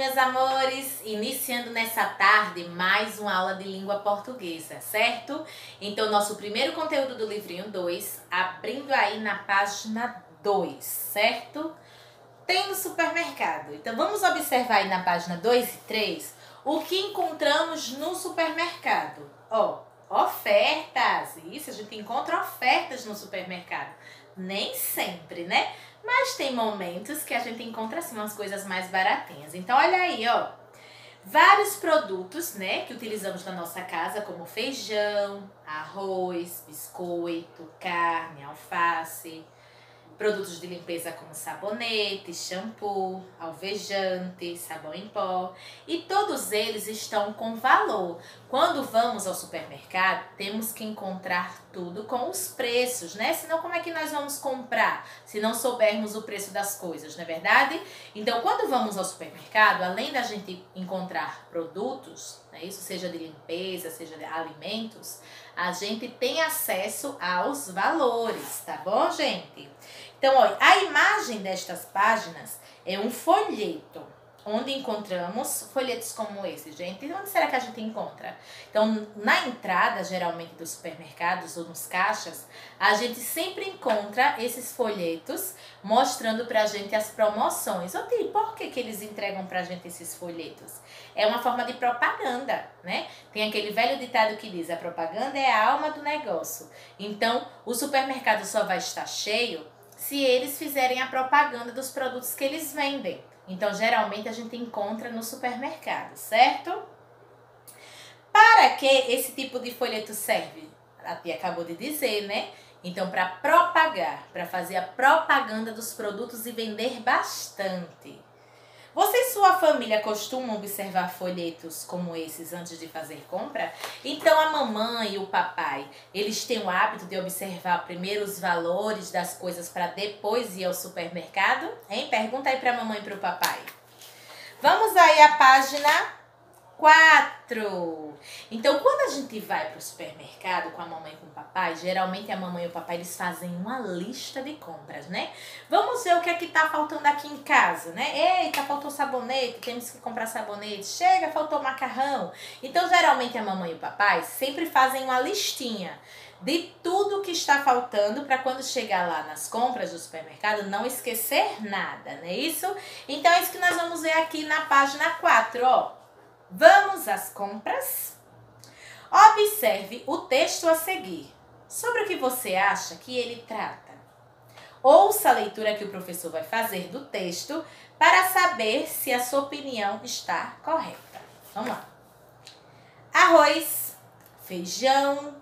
meus amores! Iniciando nessa tarde mais uma aula de língua portuguesa, certo? Então, nosso primeiro conteúdo do livrinho 2, abrindo aí na página 2, certo? Tem no supermercado. Então, vamos observar aí na página 2 e 3 o que encontramos no supermercado. Ó, ofertas! Isso, a gente encontra ofertas no supermercado. Nem sempre, né? Mas tem momentos que a gente encontra assim umas coisas mais baratinhas. Então olha aí, ó. Vários produtos, né, que utilizamos na nossa casa, como feijão, arroz, biscoito, carne, alface, Produtos de limpeza como sabonete, shampoo, alvejante, sabão em pó. E todos eles estão com valor. Quando vamos ao supermercado, temos que encontrar tudo com os preços, né? Senão, como é que nós vamos comprar se não soubermos o preço das coisas, não é verdade? Então, quando vamos ao supermercado, além da gente encontrar produtos, né, isso seja de limpeza, seja de alimentos, a gente tem acesso aos valores, tá bom, gente? Então, a imagem destas páginas é um folheto onde encontramos folhetos como esse, gente. E onde será que a gente encontra? Então, na entrada, geralmente, dos supermercados ou nos caixas, a gente sempre encontra esses folhetos mostrando pra gente as promoções. Ô, Ti, por que, que eles entregam pra gente esses folhetos? É uma forma de propaganda, né? Tem aquele velho ditado que diz, a propaganda é a alma do negócio. Então, o supermercado só vai estar cheio se eles fizerem a propaganda dos produtos que eles vendem. Então, geralmente a gente encontra no supermercado, certo? Para que esse tipo de folheto serve? A tia acabou de dizer, né? Então, para propagar, para fazer a propaganda dos produtos e vender bastante. Você e sua família costumam observar folhetos como esses antes de fazer compra? Então a mamãe e o papai, eles têm o hábito de observar primeiro os valores das coisas para depois ir ao supermercado? Hein? Pergunta aí para a mamãe e para o papai. Vamos aí à página 4. Então, quando a gente vai para o supermercado com a mamãe e com o papai, geralmente a mamãe e o papai eles fazem uma lista de compras, né? Vamos ver o que é que tá faltando aqui em casa, né? Eita, faltou sabonete, temos que comprar sabonete. Chega, faltou macarrão. Então, geralmente a mamãe e o papai sempre fazem uma listinha de tudo que está faltando para quando chegar lá nas compras do supermercado não esquecer nada, não é isso? Então é isso que nós vamos ver aqui na página 4, ó. Vamos às compras? Observe o texto a seguir. Sobre o que você acha que ele trata. Ouça a leitura que o professor vai fazer do texto para saber se a sua opinião está correta. Vamos lá. Arroz, feijão,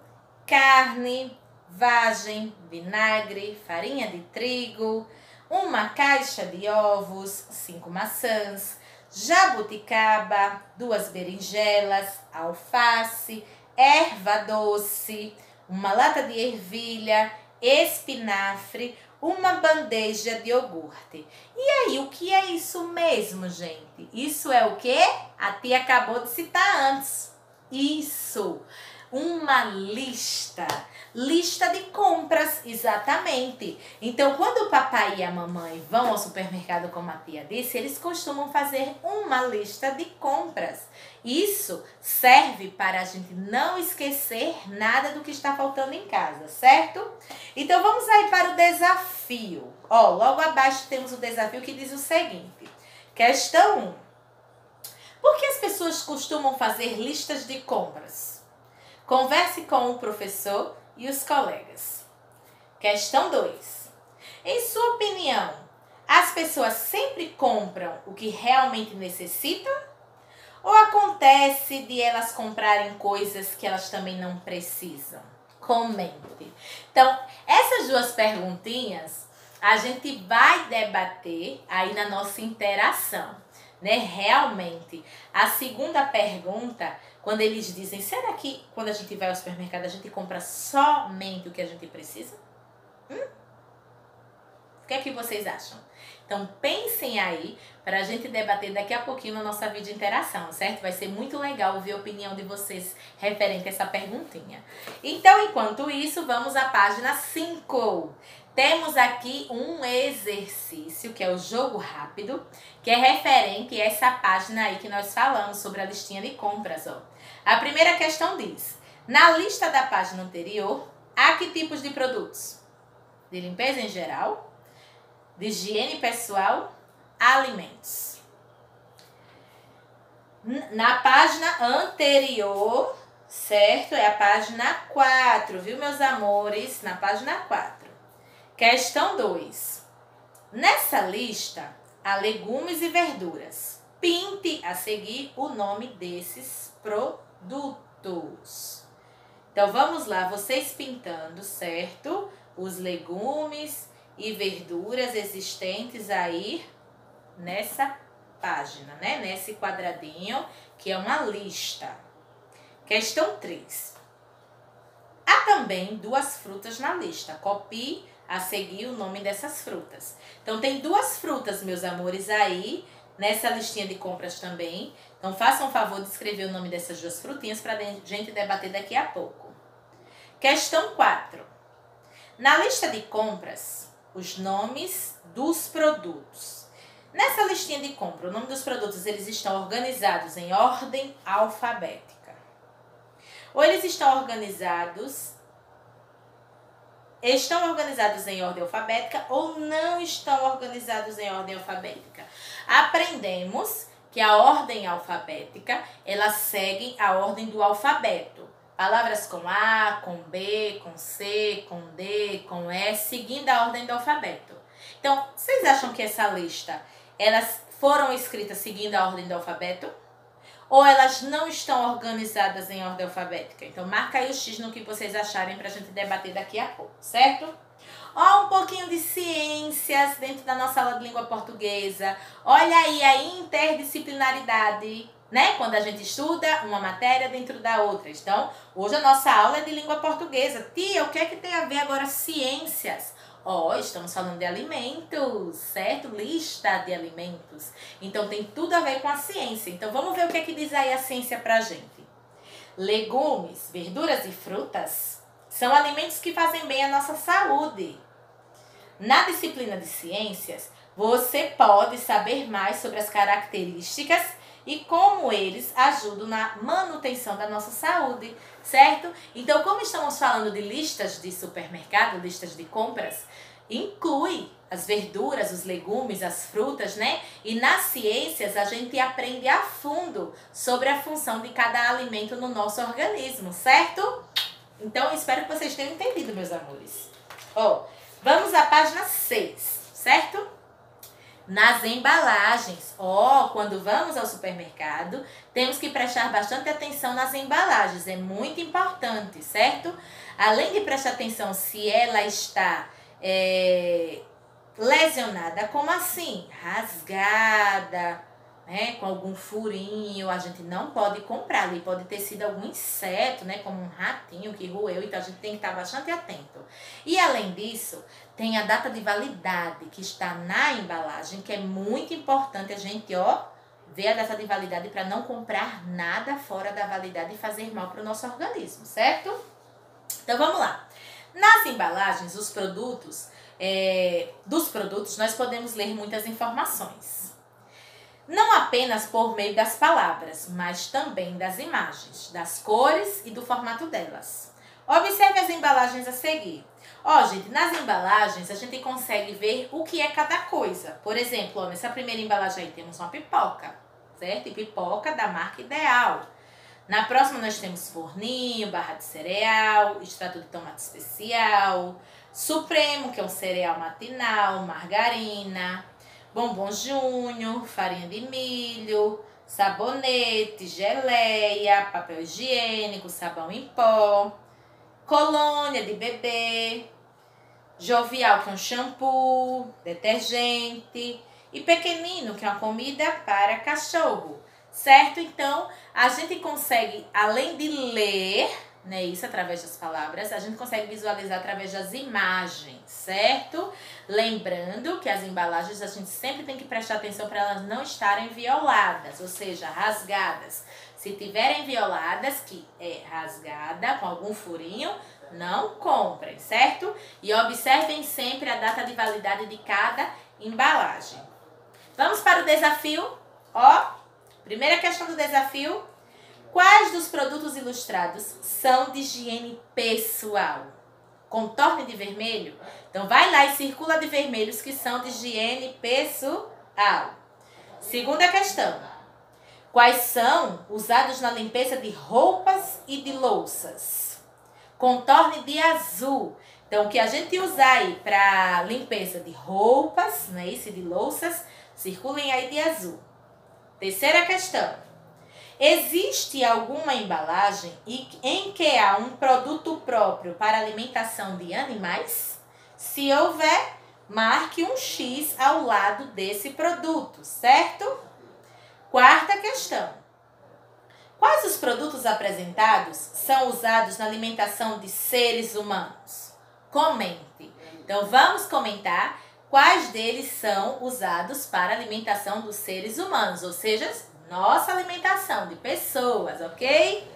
carne, vagem, vinagre, farinha de trigo, uma caixa de ovos, cinco maçãs, jabuticaba, duas berinjelas, alface, erva doce, uma lata de ervilha, espinafre, uma bandeja de iogurte. E aí, o que é isso mesmo, gente? Isso é o que a tia acabou de citar antes. Isso uma lista. Lista de compras, exatamente. Então, quando o papai e a mamãe vão ao supermercado, como a tia disse, eles costumam fazer uma lista de compras. Isso serve para a gente não esquecer nada do que está faltando em casa, certo? Então, vamos aí para o desafio. Ó, logo abaixo temos o desafio que diz o seguinte: questão 1. Por que as pessoas costumam fazer listas de compras? Converse com o professor e os colegas. Questão 2. Em sua opinião, as pessoas sempre compram o que realmente necessitam? Ou acontece de elas comprarem coisas que elas também não precisam? Comente. Então, essas duas perguntinhas a gente vai debater aí na nossa interação, né? Realmente. A segunda pergunta quando eles dizem, será que quando a gente vai ao supermercado a gente compra somente o que a gente precisa? Hum? O que é que vocês acham? Então pensem aí para a gente debater daqui a pouquinho na nossa vídeo interação, certo? Vai ser muito legal ouvir a opinião de vocês referente a essa perguntinha. Então, enquanto isso, vamos à página 5. temos aqui um exercício, que é o jogo rápido, que é referente a essa página aí que nós falamos sobre a listinha de compras. Ó. A primeira questão diz: na lista da página anterior, há que tipos de produtos? De limpeza em geral, de higiene pessoal, alimentos. Na página anterior, certo? É a página 4, viu, meus amores? Na página 4. Questão 2. Nessa lista há legumes e verduras. Pinte a seguir o nome desses produtos. Então vamos lá, vocês pintando, certo? Os legumes e verduras existentes aí nessa página, né? Nesse quadradinho, que é uma lista. Questão 3. Há também duas frutas na lista. Copie a seguir o nome dessas frutas. Então, tem duas frutas, meus amores, aí nessa listinha de compras também. Então, façam o favor de escrever o nome dessas duas frutinhas para a gente debater daqui a pouco. Questão 4. Na lista de compras, os nomes dos produtos. Nessa listinha de compra, o nome dos produtos eles estão organizados em ordem alfabética. Ou eles estão organizados estão organizados em ordem alfabética ou não estão organizados em ordem alfabética. Aprendemos que a ordem alfabética, ela segue a ordem do alfabeto. Palavras com A, com B, com C, com D, com E, seguindo a ordem do alfabeto. Então, vocês acham que essa lista, elas foram escritas seguindo a ordem do alfabeto? ou elas não estão organizadas em ordem alfabética. Então, marca aí o X no que vocês acharem para a gente debater daqui a pouco, certo? Ó, um pouquinho de ciências dentro da nossa aula de língua portuguesa. Olha aí a interdisciplinaridade, né? Quando a gente estuda uma matéria dentro da outra. Então, hoje a nossa aula é de língua portuguesa. Tia, o que é que tem a ver agora ciências? Ó, oh, estamos falando de alimentos, certo? Lista de alimentos. Então tem tudo a ver com a ciência. Então vamos ver o que é que diz aí a ciência pra gente. Legumes, verduras e frutas são alimentos que fazem bem à nossa saúde. Na disciplina de ciências, você pode saber mais sobre as características e como eles ajudam na manutenção da nossa saúde, certo? Então, como estamos falando de listas de supermercado, listas de compras, inclui as verduras, os legumes, as frutas, né? E nas ciências a gente aprende a fundo sobre a função de cada alimento no nosso organismo, certo? Então, espero que vocês tenham entendido, meus amores. Ó, vamos à página 6, certo? nas embalagens. Ó, oh, quando vamos ao supermercado, temos que prestar bastante atenção nas embalagens, é muito importante, certo? Além de prestar atenção se ela está é, lesionada, como assim? Rasgada, né, com algum furinho, a gente não pode comprar. Ali pode ter sido algum inseto, né, como um ratinho que roeu, então a gente tem que estar bastante atento. E além disso, tem a data de validade que está na embalagem, que é muito importante a gente, ó, ver a data de validade para não comprar nada fora da validade e fazer mal para o nosso organismo, certo? Então vamos lá. Nas embalagens, os produtos, é, dos produtos, nós podemos ler muitas informações não apenas por meio das palavras, mas também das imagens, das cores e do formato delas. Observe as embalagens a seguir. Ó, gente, nas embalagens a gente consegue ver o que é cada coisa. Por exemplo, ó, nessa primeira embalagem aí temos uma pipoca, certo? E pipoca da marca Ideal. Na próxima nós temos forninho, barra de cereal, extrato de tomate especial, supremo, que é um cereal matinal, margarina, bombom júnior, farinha de milho, sabonete, geleia, papel higiênico, sabão em pó, colônia de bebê, jovial, que é um shampoo, detergente, e pequenino, que é uma comida para cachorro, certo? Então, a gente consegue, além de ler, né, isso através das palavras, a gente consegue visualizar através das imagens, certo? Lembrando que as embalagens a gente sempre tem que prestar atenção para elas não estarem violadas, ou seja, rasgadas. Se tiverem violadas, que é rasgada com algum furinho, Não comprem, certo? E observem sempre a data de validade de cada embalagem. Vamos para o desafio? Ó, primeira questão do desafio. Quais dos produtos ilustrados são de higiene pessoal? Contorne de vermelho? Então vai lá e circula de vermelhos que são de higiene pessoal. Segunda questão. Quais são usados na limpeza de roupas e de louças? Contorne de azul. Então, o que a gente usar aí para limpeza de roupas, não é isso? De louças, circulem aí de azul. Terceira questão. Existe alguma embalagem em que há um produto próprio para alimentação de animais? Se houver, marque um X ao lado desse produto, certo? Quarta questão. Quais os produtos apresentados são usados na alimentação de seres humanos? Comente. Então vamos comentar quais deles são usados para alimentação dos seres humanos, ou seja, nossa alimentação de pessoas, ok?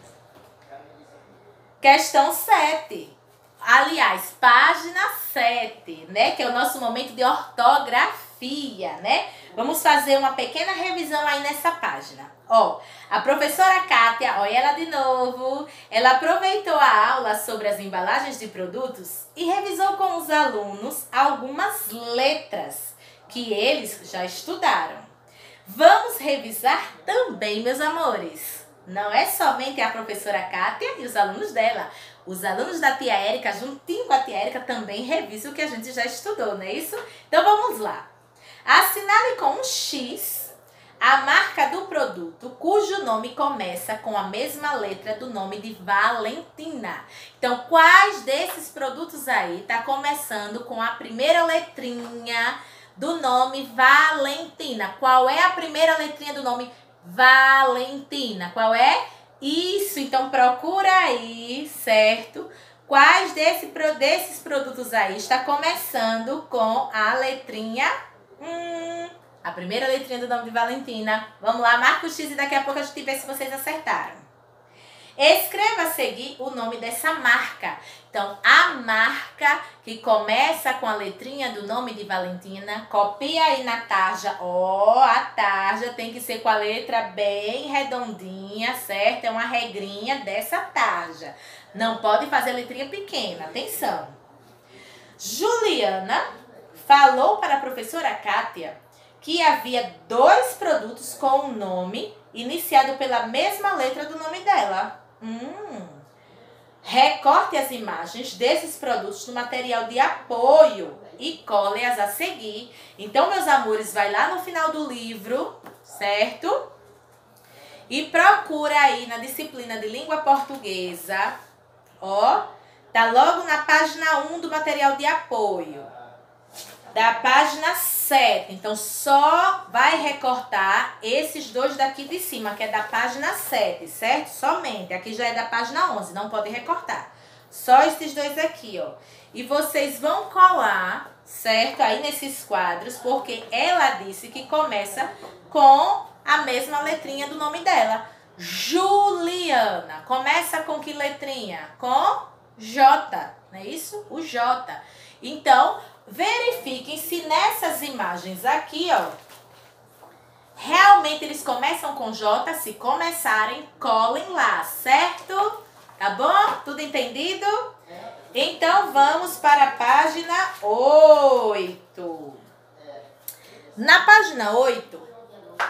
Questão 7. Aliás, página 7, né? Que é o nosso momento de ortografia, né? Vamos fazer uma pequena revisão aí nessa página. Ó, a professora Kátia, olha ela de novo, ela aproveitou a aula sobre as embalagens de produtos e revisou com os alunos algumas letras que eles já estudaram. Vamos revisar também, meus amores. Não é somente a professora Kátia e os alunos dela. Os alunos da tia Érica, juntinho com a tia Érica, também revisam o que a gente já estudou, não é isso? Então vamos lá. Assinale com um X a marca do produto cujo nome começa com a mesma letra do nome de Valentina. Então, quais desses produtos aí tá começando com a primeira letrinha do nome Valentina? Qual é a primeira letrinha do nome Valentina? Qual é? Isso, então procura aí, certo? Quais desse, desses produtos aí está começando com a letrinha Hum, a primeira letrinha do nome de Valentina. Vamos lá, marca o X e daqui a pouco a gente vê se vocês acertaram. Escreva a seguir o nome dessa marca. Então, a marca que começa com a letrinha do nome de Valentina, copia aí na tarja. Ó, oh, a tarja tem que ser com a letra bem redondinha, certo? É uma regrinha dessa tarja. Não pode fazer letrinha pequena, atenção. Juliana falou para a professora Kátia que havia dois produtos com o um nome iniciado pela mesma letra do nome dela. Hum. Recorte as imagens desses produtos no material de apoio e cole-as a seguir. Então, meus amores, vai lá no final do livro, certo? E procura aí na disciplina de língua portuguesa, ó, tá logo na página 1 do material de apoio da página 7. Então, só vai recortar esses dois daqui de cima, que é da página 7, certo? Somente. Aqui já é da página 11, não pode recortar. Só esses dois aqui, ó. E vocês vão colar, certo? Aí nesses quadros, porque ela disse que começa com a mesma letrinha do nome dela. Juliana. Começa com que letrinha? Com J, não é isso? O J. Então, verifiquem se nessas imagens aqui, ó, realmente eles começam com J. Se começarem, colhem lá, certo? Tá bom? Tudo entendido? Então, vamos para a página 8. Na página 8,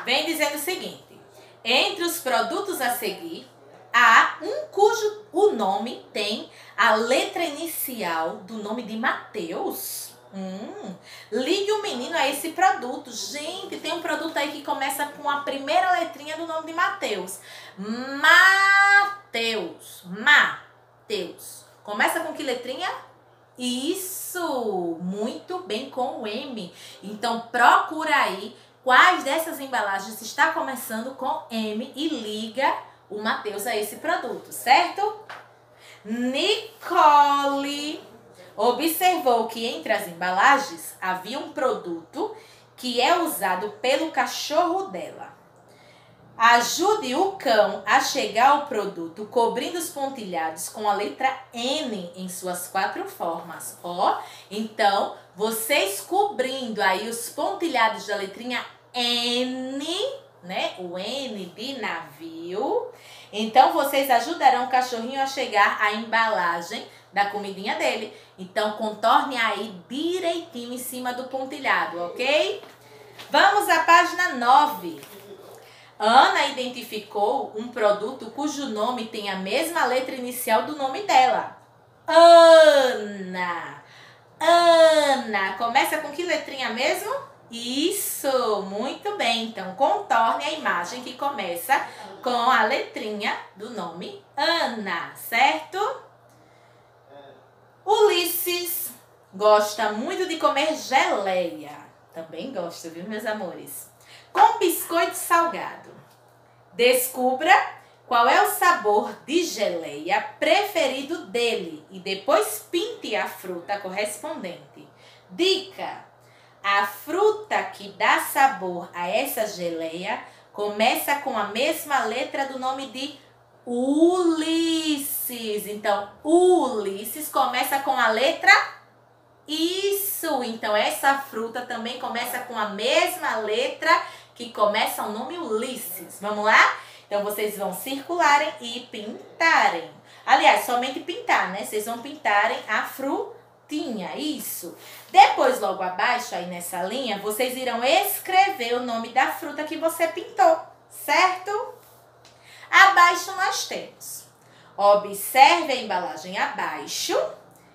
vem dizendo o seguinte. Entre os produtos a seguir, há um cujo o nome tem a letra inicial do nome de Mateus. Hum, ligue o menino a esse produto. Gente, tem um produto aí que começa com a primeira letrinha do nome de Mateus. Mateus. Mateus. Começa com que letrinha? Isso! Muito bem com o M. Então procura aí quais dessas embalagens está começando com M e liga o Mateus a esse produto, certo? Nicole observou que entre as embalagens havia um produto que é usado pelo cachorro dela. Ajude o cão a chegar ao produto cobrindo os pontilhados com a letra N em suas quatro formas. Ó, então, vocês cobrindo aí os pontilhados da letrinha N, né? O N de navio. Então, vocês ajudarão o cachorrinho a chegar à embalagem da comidinha dele. Então, contorne aí direitinho em cima do pontilhado, ok? Vamos à página 9. Ana identificou um produto cujo nome tem a mesma letra inicial do nome dela. Ana. Ana. Começa com que letrinha mesmo? Isso, muito bem. Então, contorne a imagem que começa com a letrinha do nome Ana, certo? Ulisses gosta muito de comer geleia. Também gosto, viu, meus amores? Com biscoito salgado. Descubra qual é o sabor de geleia preferido dele e depois pinte a fruta correspondente. Dica: a fruta que dá sabor a essa geleia começa com a mesma letra do nome de Ulisses. Então, Ulisses começa com a letra isso. Então, essa fruta também começa com a mesma letra que começa o nome Ulisses. Vamos lá? Então vocês vão circularem e pintarem. Aliás, somente pintar, né? Vocês vão pintarem a frutinha, isso. Depois, logo abaixo, aí nessa linha, vocês irão escrever o nome da fruta que você pintou, certo? Abaixo nós temos. Observe a embalagem abaixo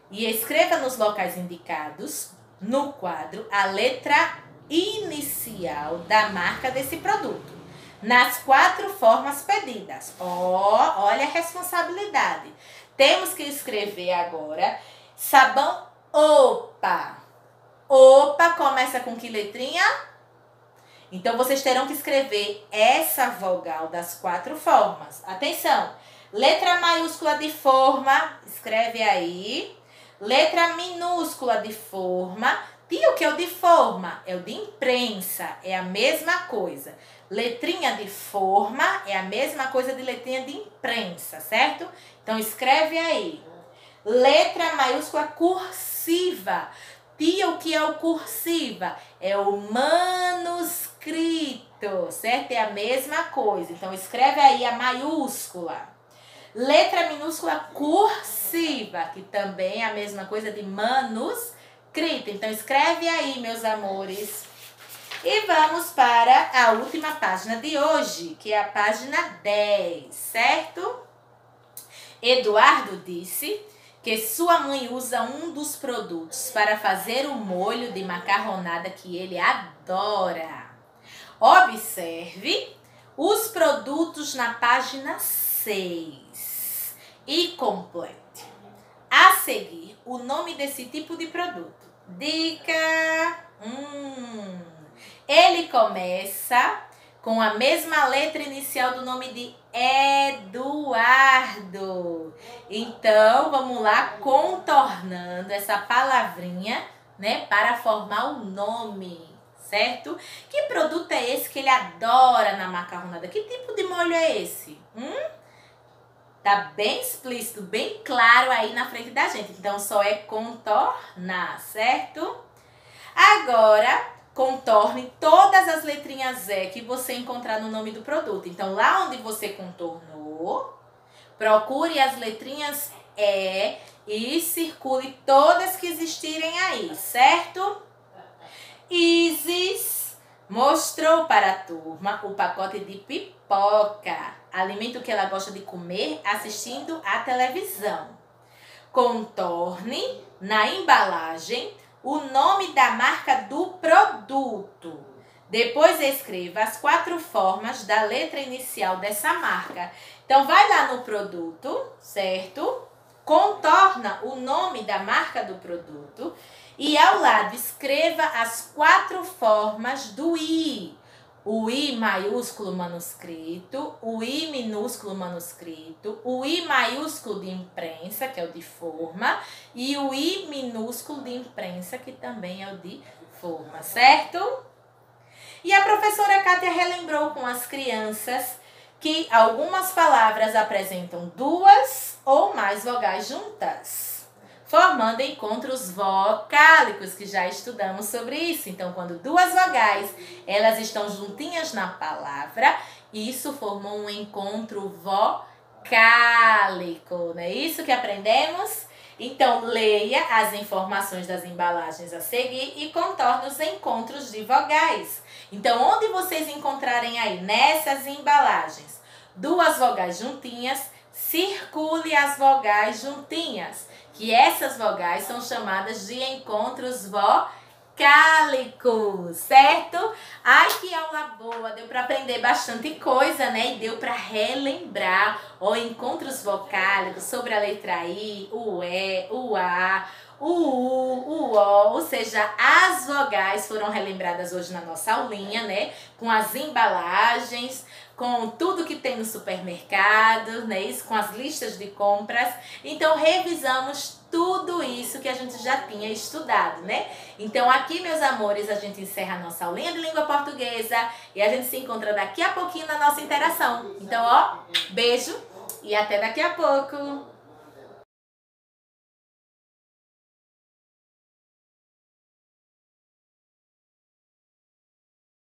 e escreva nos locais indicados no quadro a letra inicial da marca desse produto. Nas quatro formas pedidas. Ó, oh, olha a responsabilidade. Temos que escrever agora sabão Opa. Opa começa com que letrinha? Então vocês terão que escrever essa vogal das quatro formas. Atenção! Letra maiúscula de forma, escreve aí. Letra minúscula de forma, e o que é o de forma? É o de imprensa, é a mesma coisa. Letrinha de forma é a mesma coisa de letrinha de imprensa, certo? Então escreve aí. Letra maiúscula cursiva. Tia, o que é o cursiva? É o manuscrito, certo? É a mesma coisa. Então escreve aí a maiúscula. Letra minúscula cursiva, que também é a mesma coisa de manuscrito. Então, escreve aí, meus amores. E vamos para a última página de hoje, que é a página 10, certo? Eduardo disse que sua mãe usa um dos produtos para fazer o molho de macarronada que ele adora. Observe os produtos na página 6 e complete. A seguir, o nome desse tipo de produto. Dica. Hum. Ele começa com a mesma letra inicial do nome de Eduardo. Então, vamos lá contornando essa palavrinha, né, para formar o nome, certo? Que produto é esse que ele adora na macarronada? Que tipo de molho é esse? Hum? Tá bem explícito, bem claro aí na frente da gente. Então, só é contornar, certo? Agora, contorne todas as letrinhas E que você encontrar no nome do produto. Então, lá onde você contornou, procure as letrinhas E e circule todas que existirem aí, certo? Isis Mostrou para a turma o pacote de pipoca, alimento que ela gosta de comer assistindo à televisão. Contorne na embalagem o nome da marca do produto. Depois escreva as quatro formas da letra inicial dessa marca. Então vai lá no produto, certo? Contorna o nome da marca do produto e ao lado, escreva as quatro formas do I. O I maiúsculo manuscrito, o I minúsculo manuscrito, o I maiúsculo de imprensa, que é o de forma, e o I minúsculo de imprensa, que também é o de forma, certo? E a professora Kátia relembrou com as crianças que algumas palavras apresentam duas ou mais vogais juntas, formando encontros vocálicos, que já estudamos sobre isso. Então, quando duas vogais, elas estão juntinhas na palavra, isso formou um encontro vocálico, não é isso que aprendemos? Então, leia as informações das embalagens a seguir e contorne os encontros de vogais. Então, onde vocês encontrarem aí nessas embalagens duas vogais juntinhas, circule as vogais juntinhas, que essas vogais são chamadas de encontros vocálicos cálico, certo? Ai, que aula boa! Deu para aprender bastante coisa, né? E deu para relembrar ó, encontros vocálicos sobre a letra I, o E, o A, o U, o O, ou seja, as vogais foram relembradas hoje na nossa aulinha, né? Com as embalagens, com tudo que tem no supermercado, né? Isso, com as listas de compras. Então, revisamos tudo isso que a gente já tinha estudado, né? Então, aqui, meus amores, a gente encerra a nossa aulinha de língua portuguesa e a gente se encontra daqui a pouquinho na nossa interação. Então, ó, beijo e até daqui a pouco!